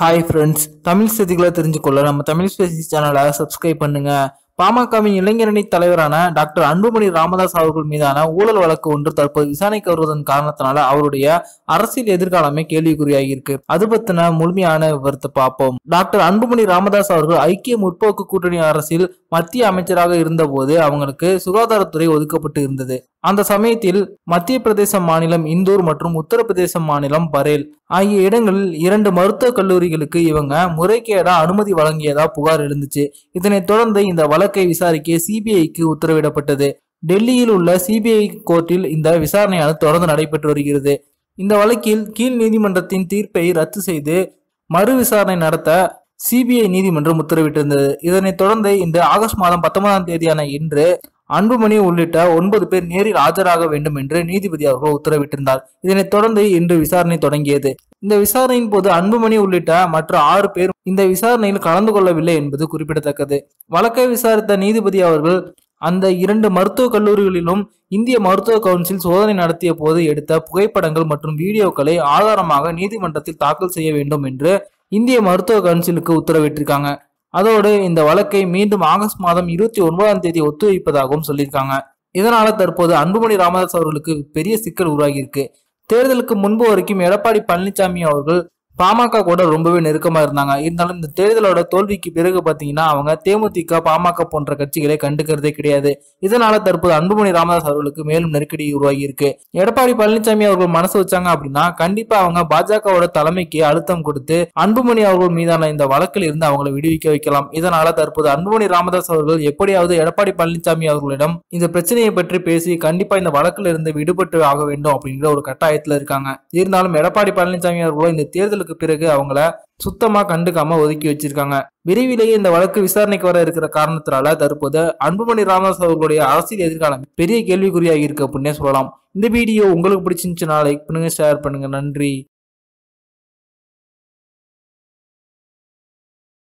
Hi friends Tamil செய்திகளை தெரிஞ்சுக்கொள்ள நம்ம Tamil Spacey சேனலை சப்ஸ்கிரைப் பண்ணுங்க. பாமகவின் இளைஞரணி தலைவரான டாக்டர் அன்புமணி ராமதாஸ் அவர்கள் மீதான ஊழல் வழக்கு ஒன்று தற்போது விசாரணைக்கு வருவதன் காரணத்தினால அவருடைய அரசியல் எதிர்காலமே கேள்விக்குறியாகி இருக்கு. அது பத்தின முழுமையான விவரத்தை பார்ப்போம். டாக்டர் அன்புமணி ராமதாஸ் அவர்கள் ஐக்கிய முற்போக்கு கூட்டணி அரசில் மத்திய அமைச்சராக இருந்தபோது அவங்களுக்கு சுகாதாரத்துறை ஒதுக்கப்பட்டு இருந்தது. அந்த சமயத்தில் மத்திய பிரதேச மாநிலம் இந்தூர் மற்றும் உத்தரப்பிரதேச மாநிலம் பரேல் ஆகிய இடங்களில் இரண்டு மருத்துவக் கல்லூரிகளுக்கு இவங்க முறைகேடா அனுமதி வழங்கியதா புகார் எழுந்துச்சு. இதனைத் தொடர்ந்து இந்த வழக்கை விசாரிக்க சிபிஐக்கு உத்தரவிடப்பட்டது. டெல்லியில் உள்ள சிபிஐ கோர்ட்டில் இந்த விசாரணையானது தொடர்ந்து நடைபெற்று வருகிறது. இந்த வழக்கில் கீழ் நீதிமன்றத்தின் தீர்ப்பை ரத்து செய்து மறு விசாரணை நடத்த சிபிஐ நீதிமன்றம் உத்தரவிட்டிருந்தது. இதனைத் தொடர்ந்து இந்த ஆகஸ்ட் மாதம் பத்தொன்பதாம் தேதியான இன்று அன்புமணி உள்ளிட்ட ஒன்பது பேர் நேரில் ஆஜராக வேண்டும் என்று நீதிபதி அவர்கள் உத்தரவிட்டிருந்தார். இதனைத் தொடர்ந்து இன்று விசாரணை தொடங்கியது. இந்த விசாரணையின் போது அன்புமணி உள்ளிட்ட மற்ற ஆறு பேர் இந்த விசாரணையில் கலந்து கொள்ளவில்லை என்பது குறிப்பிடத்தக்கது. வழக்கை விசாரித்த நீதிபதி அவர்கள் அந்த இரண்டு மருத்துவக் கல்லூரிகளிலும் இந்திய மருத்துவ கவுன்சில் சோதனை நடத்திய போது எடுத்த புகைப்படங்கள் மற்றும் வீடியோக்களை ஆதாரமாக நீதிமன்றத்தில் தாக்கல் செய்ய வேண்டும் என்று இந்திய மருத்துவ கவுன்சிலுக்கு உத்தரவிட்டிருக்காங்க. அதோடு இந்த வழக்கை மீண்டும் ஆகஸ்ட் மாதம் இருபத்தி ஒன்பதாம் தேதி ஒத்திவைப்பதாகவும் சொல்லியிருக்காங்க. இதனால தற்போது அன்புமணி ராமதாஸ் அவர்களுக்கு பெரிய சிக்கல் உருவாகியிருக்கு. தேர்தலுக்கு முன்பு வரைக்கும் எடப்பாடி பழனிசாமி அவர்கள் பாமக கூட ரொம்பவே நெருக்கமாக இருந்தாங்க. இருந்தாலும் இந்த தேர்தலோட தோல்விக்கு பிறகு பார்த்தீங்கன்னா அவங்க தேமுதிக பாமக போன்ற கட்சிகளை கண்டுக்கிறதே கிடையாது. இதனால தற்போது அன்புமணி ராமதாஸ் அவர்களுக்கு மேலும் நெருக்கடி உருவாகி இருக்கு எடப்பாடி பழனிசாமி அவர்கள் மனசு வச்சாங்க அப்படின்னா கண்டிப்பா அவங்க பாஜகவோட தலைமைக்கு அழுத்தம் கொடுத்து அன்புமணி அவர்கள் மீதான இந்த வழக்கில் இருந்து அவங்களை விடுவிக்க வைக்கலாம். இதனால தற்போது அன்புமணி ராமதாஸ் அவர்கள் எப்படியாவது எடப்பாடி பழனிசாமி அவர்களிடம் இந்த பிரச்சனையை பற்றி பேசி கண்டிப்பா இந்த வழக்கில் இருந்து விடுபட்டு ஆக வேண்டும் அப்படிங்கிற ஒரு கட்டாயத்தில் இருக்காங்க. இருந்தாலும் எடப்பாடி பழனிசாமி அவர்களோ இந்த தேர்தலுக்கு பிறகு அவங்கள சுத்தமா கண்டுக்காம ஒதுக்கி வச்சிருக்காங்க. விரைவிலேயே இந்த வழக்கு விசாரணைக்கு வர இருக்கிற காரணத்தினால தற்போது அன்புமணி ராமதாஸ் அவர்களுடைய அரசியல் எதிர்காலம் பெரிய கேள்விக்குறியாகி இருக்கு அப்படின்னே சொல்லலாம். இந்த வீடியோ உங்களுக்கு பிடிச்சிருந்துச்சுன்னா லைக் பண்ணுங்க ஷேர் பண்ணுங்க. நன்றி.